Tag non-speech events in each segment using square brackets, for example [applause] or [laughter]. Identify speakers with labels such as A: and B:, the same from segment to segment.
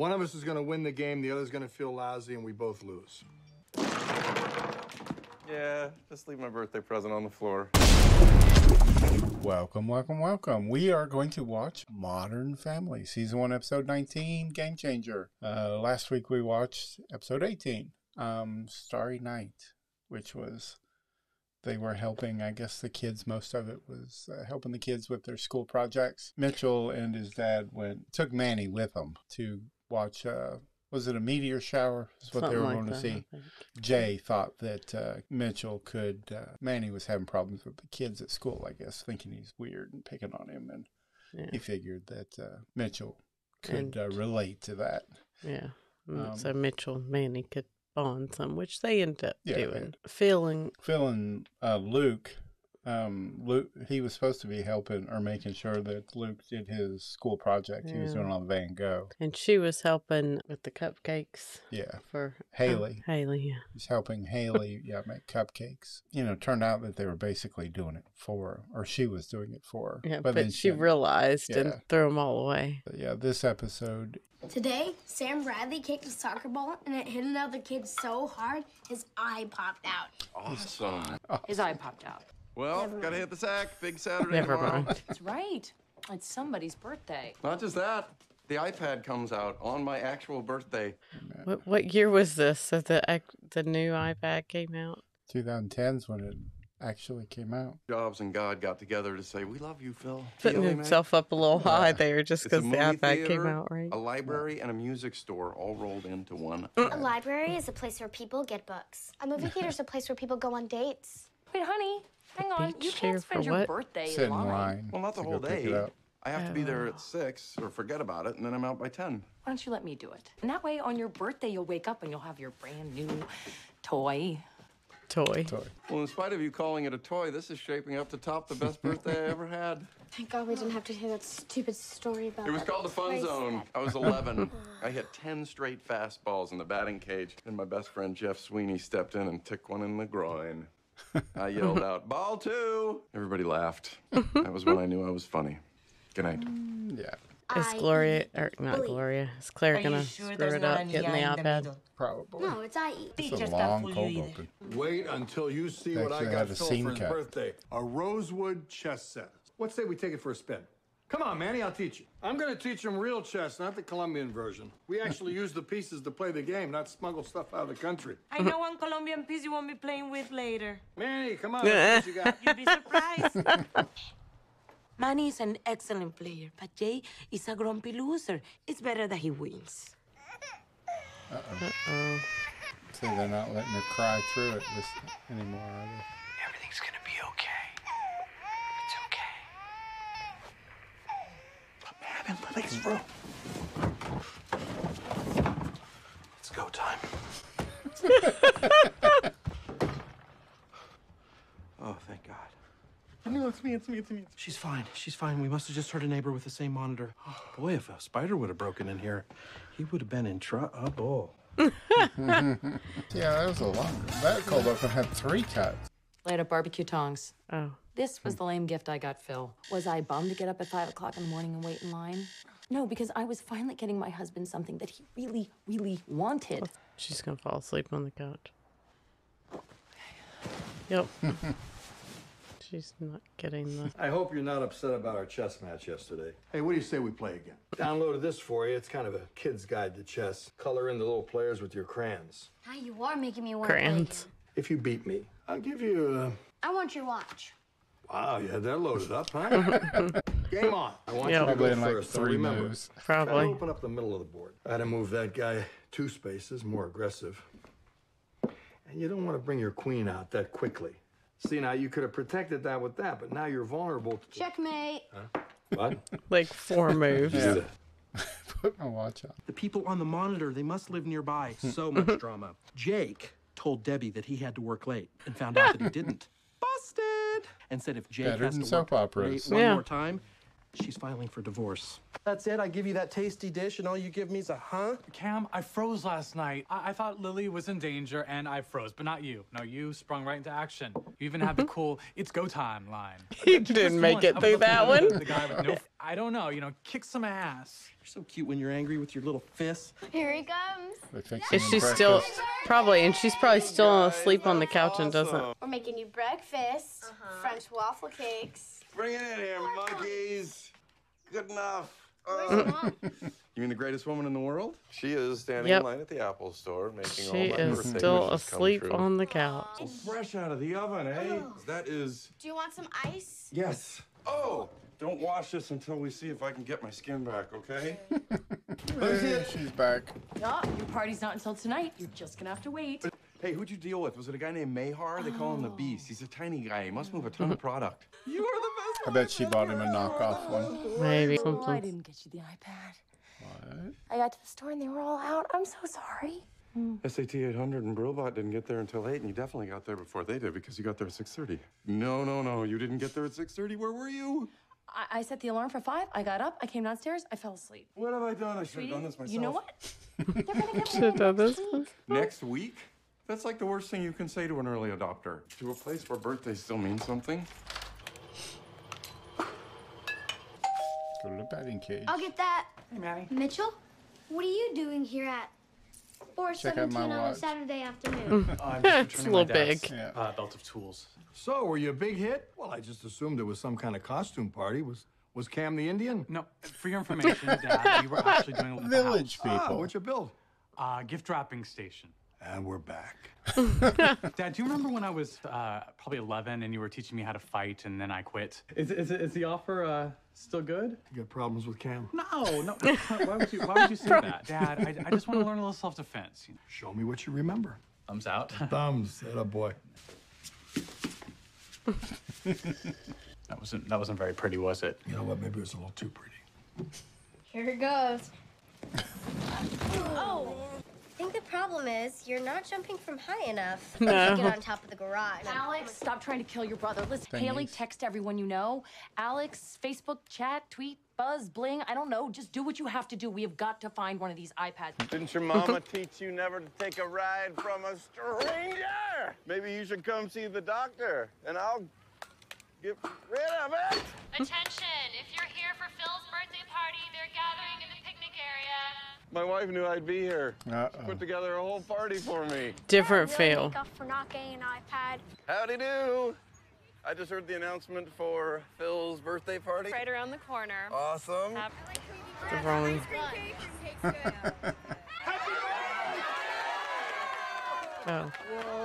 A: One of us is going to win the game, the other's going to feel lousy, and we both lose.
B: Yeah, just leave my birthday present on the floor.
C: Welcome, welcome, welcome. We are going to watch Modern Family, Season 1, Episode 19, Game Changer. Uh, last week we watched Episode 18, um, Starry Night, which was, they were helping, I guess the kids, most of it was uh, helping the kids with their school projects. Mitchell and his dad went, took Manny with them to watch, uh, was it a meteor shower? Is what they were
D: like
C: going to see. Jay thought that uh, Mitchell could. Uh, Manny was having problems with the kids at school, I guess, thinking he's weird and picking on him, and
D: Yeah.
C: he figured that uh, Mitchell could
D: And-
C: uh, relate to that.
D: Yeah. Mm,
C: Um,
D: so Mitchell and Manny could bond some, which they end up
C: Yeah,
D: doing. Feeling
C: Phil and uh, Luke, um, Luke, he was supposed to be helping or making sure that Luke did his school project. He was
D: Yeah.
C: doing on Van Gogh.
D: and she was helping with the cupcakes
C: Yeah,
D: for oh,
C: Haley.
D: Haley, yeah.
C: He's helping Haley, yeah, make cupcakes. You know, turned out that they were basically doing it for, or she was doing it for. her.
D: Yeah, but,
C: then
D: she realized
C: Yeah.
D: and threw them all away.
C: But yeah, this episode
E: Today, Sam Bradley kicked a soccer ball and it hit another kid so hard his eye popped out.
B: Awesome.
F: His eye popped out.
B: Well, gotta hit the sack. Big Saturday
D: Never
B: tomorrow.
D: mind.
F: That's right. It's somebody's birthday.
B: Not just that. The iPad comes out on my actual birthday.
D: What what year was this? So the the new iPad came out.
C: 2010s when it actually came out.
B: Jobs and God got together to say, "We love you, Phil."
D: Putting
B: Really, man?
D: himself up a little high there just because the
B: movie
D: iPad came out, right?
B: A library and a music store all rolled into one.
E: A library is a place where people get books. A movie theater is a place where people go on dates.
F: Wait, honey, hang on. You can't spend your
D: what?
F: birthday
C: Sit in
F: in line.
C: line.
B: Well, not the whole day. I have to be there at oh. six or forget about it, and then I'm out by ten.
F: Why don't you let me do it? And that way, on your birthday, you'll wake up and you'll have your brand new toy.
D: Toy.
C: Toy.
B: Well, in spite of you calling it a toy, this is shaping up to top the best birthday I ever had. [laughs]
E: Thank God we didn't have to hear that stupid story about
B: It was called the Fun Zone. I was [laughs] 11. I hit 10 straight fastballs in the batting cage, and my best friend Jeff Sweeney stepped in and took one in the groin. I yelled out, "Ball two!" Everybody laughed. [laughs] That was when I knew I was funny. Good night.
C: Mm, yeah,
D: Is
E: I
D: Gloria or not
E: bully.
D: Gloria? Is Claire
G: Are
D: gonna
G: sure
D: screw it up
G: an
D: getting the
G: yeah in the
D: iPad?
G: middle?
C: probably.
E: No, it's I eat.
C: It's a
G: Teachers got
C: long
G: fool
C: cold open.
A: Wait until you see
C: They
A: what I
C: actually
A: got
C: had a
A: Phil
C: scene
A: for his
C: cut.
A: birthday. A rosewood chess set. What say we take it for a spin? Come on, Manny, I'll teach you. I'm going to teach him real chess, not the Colombian version. We actually [laughs] use the pieces to play the game, not smuggle stuff out of the country.
G: I know one Colombian piece you won't be playing with later.
A: Manny, come on, [laughs] what you got.
G: You'll be surprised. [laughs] Manny is an excellent player, but Jay is a grumpy loser. It's better that he wins.
D: Uh oh,
C: See, they're not letting her cry through it this anymore, are they?
H: Everything's gonna be okay. It's okay. Put man in the next room. It's go time. [laughs] oh, thank God.
B: No, it's me, it's me, it's me.
H: She's fine. She's fine. We must have just heard a neighbor with the same monitor. [gasps] Boy, if a spider would have broken in here, he would have been in trouble. [laughs]
C: Yeah, that was a long. That cold open had three cuts.
F: Light up barbecue tongs.
D: oh.
F: This was hmm. the lame gift I got Phil. Was I bummed to get up at five o'clock in the morning and wait in line? No, because I was finally getting my husband something that he really, really wanted.
D: She's gonna fall asleep on the couch. Yep. [laughs] She's not getting the.
A: I hope you're not upset about our chess match yesterday. Hey, what do you say we play again? Downloaded this for you. It's kind of a kid's guide to chess. Color in the little players with your crayons.
E: Now you are making me want to play
D: Crayons.
E: again.
A: If you beat me, I'll give you a.
E: I want your watch.
A: Wow, you had that loaded up, huh? [laughs] Game on. I want
D: Yeah.
A: you to
C: Probably
A: go
C: in
A: first. Now
C: three
A: remember,
C: moves.
A: Try to
D: Probably.
A: open up the middle of the board. I had to move that guy two spaces, more aggressive. And you don't want to bring your queen out that quickly. See, now you could have protected that with that, but now you're vulnerable to.
E: Checkmate.
A: What?
D: Like four [laughs] moves.
C: Yeah. [laughs] Put my watch on.
H: The people on the monitor, they must live nearby. So much drama. Jake told Debbie that he had to work late and found out that he didn't. Busted! And said if Jake
C: Better
H: has
C: than
H: to
C: soap
H: work
C: operas.
H: late one
D: Yeah.
H: more time, she's filing for divorce. That's it? I give you that tasty dish, and all you give me is a huh?
I: Cam, I froze last night. I, I thought Lily was in danger and I froze, but not you. No, you sprung right into action. You even had the mhm. cool "It's go time" line. [laughs]
D: He didn't make it through that one.
I: The guy with no, I don't know, you know, kick some ass.
H: You're so cute when you're angry with your little fists.
E: Here he comes.
C: They're
D: Is she still probably? And she's probably still asleep on the couch and doesn't.
E: We're making you breakfast, French waffle cakes.
B: Bring it in here, monkeys. Good enough. Uh, [laughs] you mean the greatest woman in the world? She is standing
D: Yep.
B: in line at the Apple store making all
D: She
B: my
D: is
B: birthday
D: still
B: wishes come
D: asleep
B: true.
D: on the couch.
B: Oh, fresh out of the oven, eh? That is
E: Do you want some ice?
B: yes. Oh, don't wash this until we see if I can get my skin back, okay?
C: Hey, she's back.
F: No, your party's not until tonight. You're just gonna have to wait.
B: Hey, who'd you deal with? Was it a guy named Mahar? They call him the Beast. He's a tiny guy. He must move a ton of product. [laughs] You are the best.
C: I bet she bought him a knockoff one.
D: Maybe
F: Oh, I didn't get you the iPad.
C: What?
E: I got to the store and they were all out. I'm so sorry.
B: SAT 800 and Brobot didn't get there until 8, and you definitely got there before they did because you got there at 6.30. No, no, no, you didn't get there at 6.30. Where were you?
F: I, I set the alarm for five. I got up. I came downstairs. I fell asleep.
B: What have I done? I should have done this myself.
F: You know what? [laughs] [laughs]
D: Should have done this one.
B: Next week? That's like the worst thing you can say to an early adopter. To a place where birthdays still mean something.
C: Go to the batting cage.
E: I'll get that.
I: Hey, Manny.
E: Mitchell, what are you doing here at 417 on a. Saturday afternoon? [laughs]
I: I'm
D: It's
I: just
D: a
I: returning my
D: little big.
C: Yeah.
I: Uh, belt of tools.
A: So, were you a big hit? Well, I just assumed it was some kind of costume party. Was was Cam the Indian?
I: No, for your information, Dad, we were actually doing a
C: Village
I: house.
A: Ah,
C: people.
A: what'd you build?
I: Uh, gift wrapping station.
A: And we're back. [laughs]
I: Dad, do you remember when I was uh, probably 11 and you were teaching me how to fight and then I quit? Is, is, is the offer uh, still good?
A: You got problems with Cam?
I: No, no. [laughs] why would you? Why would you say that, Dad? I, I just want to learn a little self-defense. You know,
A: Show me what you remember.
I: thumbs out. [laughs]
A: Thumbs, that a boy.
I: That wasn't that wasn't very pretty, was it?
A: You know what? Maybe it was a little too pretty.
E: Here it goes. Oh, I think the problem is you're not jumping from high enough [laughs] to
D: No.
E: get on top of the garage.
F: Alex, stop trying to kill your brother. Listen, Haley, text everyone you know. Alex, Facebook, chat, tweet, buzz, bling. I don't know. Just do what you have to do. We have got to find one of these iPads.
B: Didn't your mama [laughs] teach you never to take a ride from a stranger? Maybe you should come see the doctor, and I'll get rid of it.
J: Attention! If you're here for Phil's birthday party, they're gathering in the picnic area.
B: My wife knew I'd be here.
C: Uh-oh.
B: Put together a whole party for me.
D: Different
E: Really
D: feel.
E: make up for not getting an iPad.
B: Howdy do. I just heard the announcement for Phil's birthday party.
J: Right around the corner.
B: Awesome.
D: The wrong. [laughs] Oh.
K: Hello?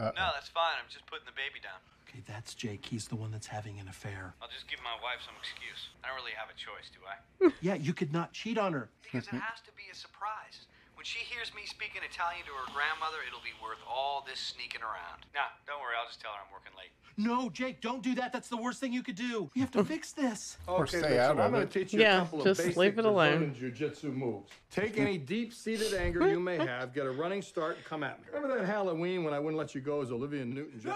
C: Uh-oh.
K: No, that's fine. I'm just putting the baby down.
H: Okay, that's Jake. He's the one that's having an affair.
K: I'll just give my wife some excuse. I don't really have a choice, do I? [laughs]
H: Yeah, you could not cheat on her.
K: Because it has to be a surprise. When she hears me speaking Italian to her grandmother, it'll be worth all this sneaking around. Nah, don't worry. I'll just tell her I'm working late.
H: No, Jake, don't do that. That's the worst thing you could do. We have to fix this.
C: Or
A: Okay,
C: stay
A: Mitchell,
C: out
A: I'm going to teach you
D: Yeah,
A: a couple
D: just
A: of basic
D: leave it alone.
A: Brazilian jiu-jitsu moves. Take any deep-seated anger you may have, get a running start, and come at me. Remember that Halloween when I wouldn't let you go as Olivia Newton-John?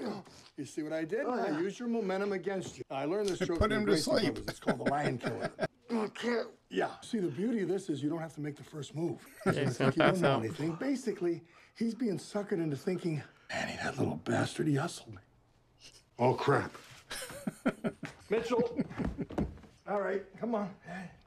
A: [laughs] You see what I did? Oh, I used your momentum against you. I learned this joke
C: Put
A: from
C: him to sleep.
A: It's called the Lion Killer. [laughs] Okay. Yeah. See, the beauty of this is you don't have to make the first move. [laughs]
D: he's
A: It's
D: gonna
A: like you don't know
D: out. [laughs]
A: anything. Basically, he's being suckered into thinking, Manny, that little bastard, he hustled me. Oh, crap. [laughs] Mitchell. All right, come on.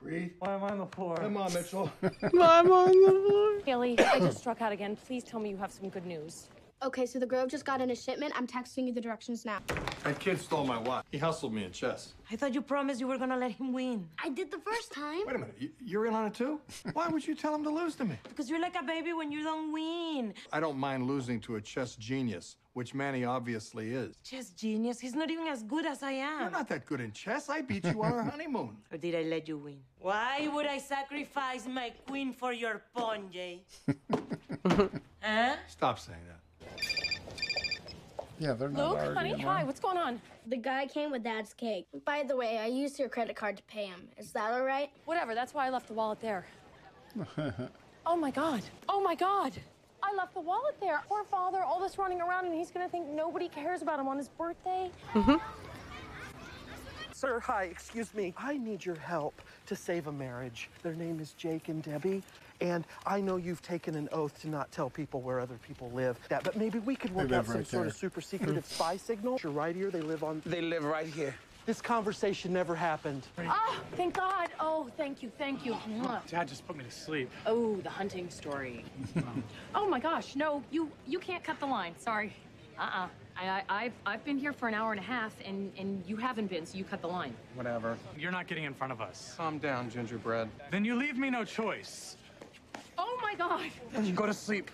A: Breathe.
I: Why am I on the floor?
A: Come on, Mitchell.
D: I'm on the floor.
F: Haley, I just struck out again. Please tell me you have some good news.
E: Okay, so the Grove just got in a shipment. I'm texting you the directions now.
A: That kid stole my watch. He hustled me in chess.
G: I thought you promised you were gonna let him win.
E: I did the first time.
A: Wait a minute, you- you're in on it too? [laughs] Why would you tell him to lose to me?
G: Because you're like a baby when you don't win.
A: I don't mind losing to a chess genius, which Manny obviously is.
G: Chess genius. He's not even as good as I am.
A: You're not that good in chess. I beat you on our [laughs] honeymoon.
G: Or did I let you win? Why would I sacrifice my queen for your pawn, Jay? [laughs] huh?
A: Stop saying that.
C: Yeah, they're not
F: Luke,
C: arguing.
F: honey,
C: are
F: hi. What's going on?
E: The guy came with Dad's cake. By the way, I used your credit card to pay him. Is that all right?
F: Whatever. That's why I left the wallet there. [laughs] oh my god. Oh my god.
L: I left the wallet there. Poor father, all this running around, and he's gonna think nobody cares about him on his birthday. Mm-hmm.
H: Sir, hi, excuse me. I need your help to save a marriage. Their name is Jake and Debbie. And I know you've taken an oath to not tell people where other people live. That, but maybe we could work out
C: live
H: some
C: right
H: sort of super secretive spy signal. You're right here. They live on.
M: They live right here.
H: This conversation never happened.
L: Oh, thank God. Oh, thank you, thank you.
I: Dad just put me to sleep.
F: Oh, the hunting story. [laughs] oh my gosh, no, you you can't cut the line. Sorry. Uh-uh. I, I, I've I've been here for an hour and a half, and and you haven't been, so you cut the line.
I: Whatever. You're not getting in front of us.
B: Calm down, gingerbread.
I: Then you leave me no choice.
L: Oh my God.
I: Then you go to sleep.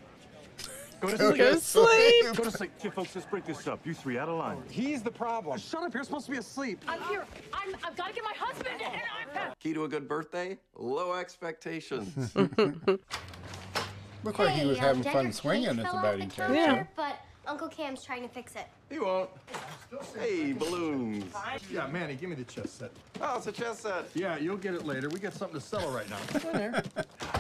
I: Go to
C: Go
I: sleep.
C: to sleep.
I: Go to sleep. Okay, folks, let's break this up. You three out of line.
M: He's the problem.
I: Shut up. You're supposed to be asleep.
L: I'm here. I'm, I've got to get my husband an iPad.
B: Key to a good birthday? Low expectations. [laughs] [laughs]
C: Looked like he was
E: uh,
C: having
E: Ginger
C: fun swinging at the
E: fell off
C: batting
E: counter.
D: Yeah.
E: But Uncle Cam's trying to fix it.
B: he won't. Hey, balloons.
A: Yeah, Manny, give me the chess set.
B: Oh, it's a chess set.
A: Yeah, you'll get it later. We got something to sell right now.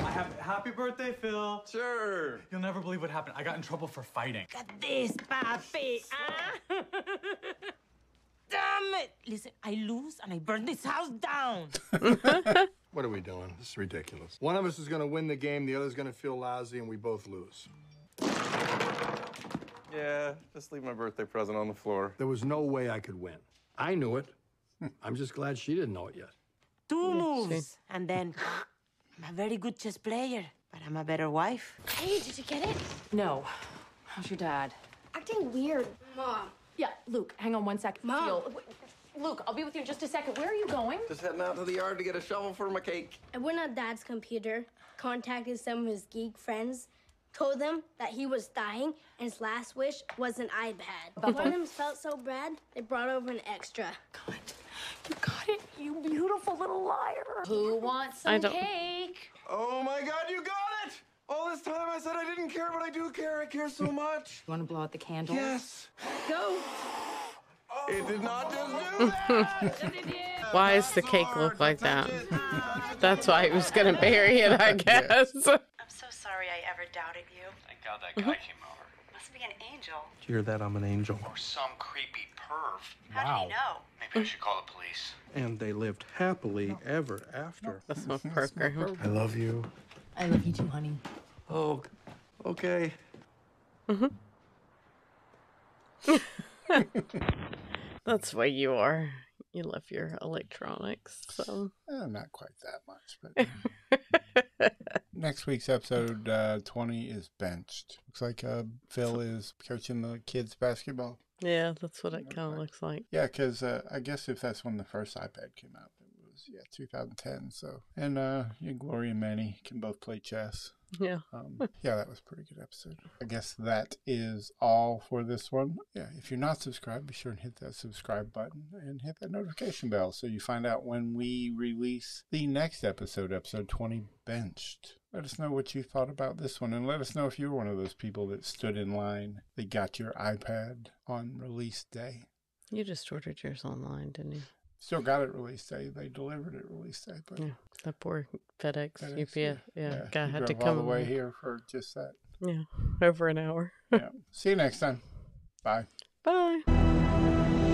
I: I have happy birthday, Phil.
B: Sure.
I: You'll never believe what happened. I got in trouble for fighting.
G: Got this, papi. Ah. [laughs] Damn it! Listen, I lose and I burn this house down. [laughs]
A: What are we doing? This is ridiculous. One of us is going to win the game, the other's going to feel lousy, and we both lose.
B: Yeah, just leave my birthday present on the floor.
A: There was no way I could win. I knew it. [laughs] I'm just glad she didn't know it yet.
G: Two moves, [laughs] and then I'm a very good chess player, but I'm a better wife.
E: Hey, did you get it?
F: No. How's your dad?
E: Acting weird. Mom.
F: Yeah, Luke, hang on one second.
E: Mom.
F: Feel- Luke, I'll be with you in just a second. Where are you going?
B: Just heading out to the yard to get a shovel for my cake.
E: I went on Dad's computer, contacted some of his geek friends, told them that he was dying, and his last wish was an iPad. But one of them felt so bad, they brought over an extra.
L: God, You got it, you beautiful little liar.
F: Who wants
D: I
F: some cake?
B: Oh my god, you got it! All this time I said I didn't care, but I do care. I care so much.
F: You want to blow out the candle?
B: yes.
E: Go.
B: It did not just do [laughs] that.
D: Why does the cake look like that? That's why he was gonna bury it, I [laughs] guess.
N: I'm so sorry I ever doubted you.
K: Thank God that mm-hmm. guy came over.
N: Must be an angel.
H: Did you hear that? I'm an angel.
K: Or some creepy perv.
N: How did he know?
K: Maybe I should call the police.
H: And they lived happily ever after.
D: That's my program.
H: I love you.
F: I love you too, honey.
B: Oh, okay. Mm-hmm. [laughs] [laughs]
D: That's why you are. You love your electronics, so
C: Eh, not quite that much, but [laughs] next week's episode uh, twenty is benched. Looks like uh, Phil is coaching the kids basketball.
D: yeah, that's what it kind of looks like.
C: Yeah, because uh, I guess if that's when the first iPad came out, was yeah 2010. So and uh, yeah, Gloria and Manny can both play chess.
D: Yeah.
C: Um, yeah, that was a pretty good episode. I guess that is all for this one. Yeah, if you're not subscribed, be sure and hit that subscribe button and hit that notification bell so you find out when we release the next episode, episode 20 Benched. Let us know what you thought about this one and let us know if you were one of those people that stood in line that got your iPad on release day.
D: You just ordered yours online, didn't you?
C: Still got it release day. They delivered it release day, but
D: Yeah. That poor FedEx,
C: FedEx,
D: UPS, yeah,
C: yeah,
D: guy had to come
C: all the way here for just that.
D: Yeah, [laughs] over an hour.
C: yeah. See you next time. Bye. [laughs]
D: Bye.